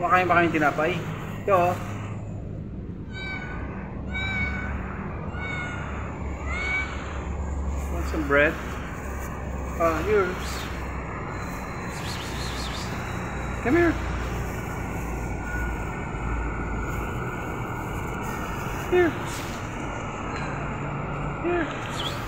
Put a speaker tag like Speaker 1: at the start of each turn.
Speaker 1: Kumakain ba kayong tinapay? Ito oh. Want some bread? Ah, uh, yours. Come here. Here. Here.